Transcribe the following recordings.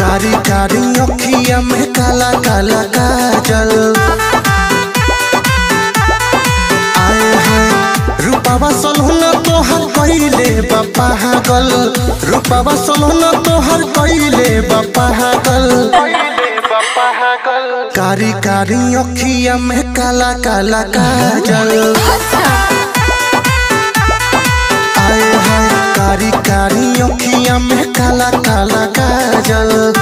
कारी कारी अखिया में काला काला काजल। आए हाय रूपावा सलहुना तोहर कइले बापा हागल। रूपावा सलहुना तोहर कइले बापा हागल। कारी कारी अखिया में काला काला काजल। काला काला काजल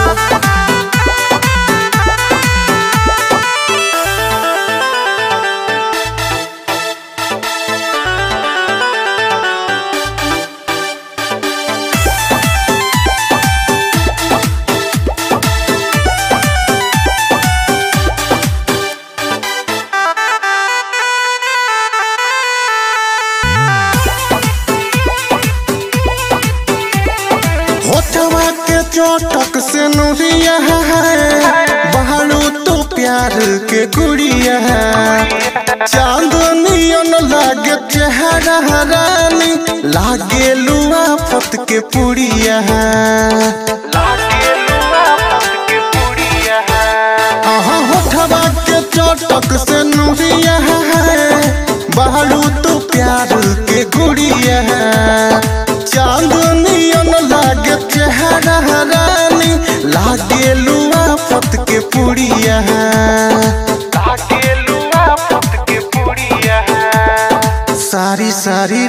चोटक से नुरिया है बहारू तो प्यार के गुड़िया है। चांदनियन लागे चेहरा रानी लागे लुआ फत के पुड़िया है। चोटक से नुरिया है। बहारू तो प्यार के गुड़िया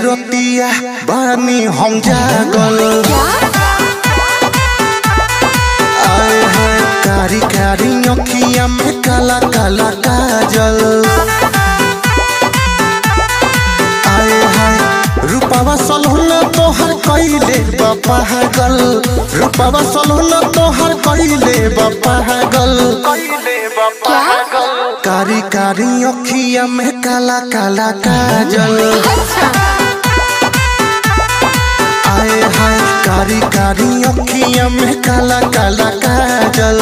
रोतिया बानी हम जागल। कारी कारी अखिया में काला काला काजल। तोहर कइले बापा तोहर कारी कारी अखिया में काला काला काजल। में काला काला काजल।